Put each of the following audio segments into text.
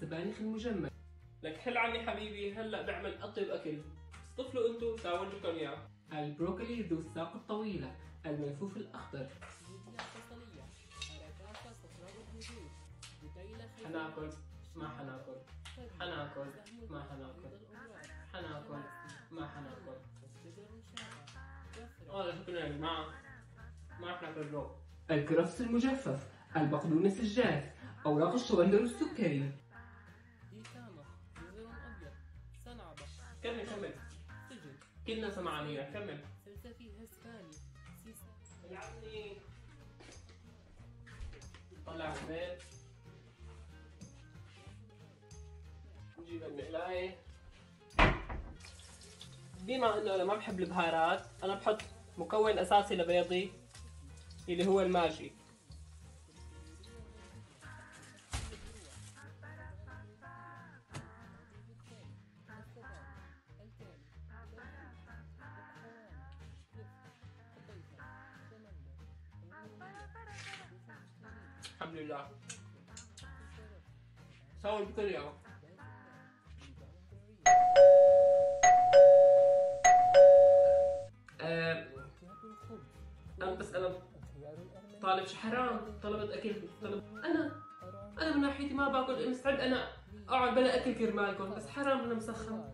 السبانخ المجمد لك حل عني حبيبي هلأ بعمل أطيب أكل. اصطفلوا أنتو ساوي لكم إياه. البروكلي ذو الساق الطويلة الملفوف الأخضر. حناكل ما حناكل. حناكل ما حناكل. حناكل ما حناكل. آه شكرا يا جماعة ما رح ناكل اليوم الكرفس المجفف البقدونس الجاف أوراق الشغندر السكري. كمل كمل. سجن كلنا سمعانية كمل. فلسفي هسباني سيسا العبني طلع البيت نجيب المقلاية. بما إنه أنا ما بحب البهارات أنا بحط مكون أساسي لبيضي اللي هو الماجي الحمد لله سوي بكل يوم آه، أنا بس أنا طالب حرام طلبت أكل طلب أنا أنا من ناحيتي ما باكل مستعد أنا أقعد بلا أكل كرمالكم بس حرام أنا مسخن.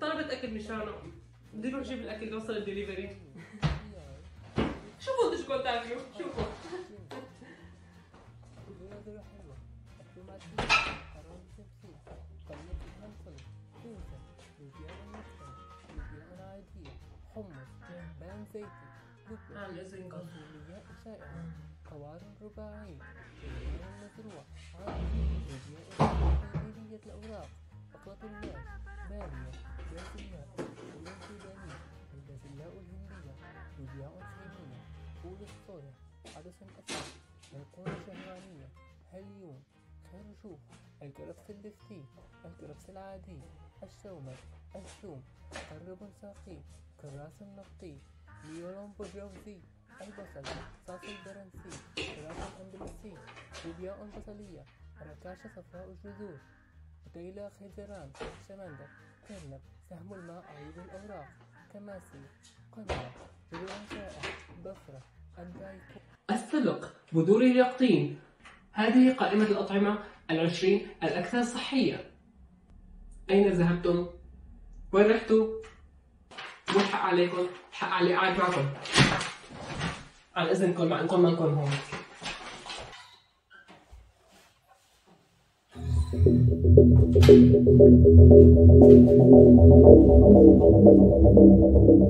طلبت أكل مشانه. بدي أروح أجيب الأكل اوصل الدليفري. شوفوا أنتوا شو كنتوا تاكلوا شوفوا هليون خرشوف الكرفس اللفتي الكرفس العادي الشومل الثوم قرب ساقي كراس نقطي ليولون بجوزي البصل صاص البرنسي كراس أندلسي لوبياء بصلية ركاشة صفراء الجذور قتيلة خيزران شمندر كرنب سهم الماء عيد الأوراق كماسي قمرة جذور شائع بصرة الدايكو السلق بذور اليقطين هذه قائمة الأطعمة العشرين الأكثر صحية أين ذهبتم؟ وين رحتوا؟ مو عليكم حق علي قاعد معكم عن إذنكم مع إنكم ما نكون هون Thank you.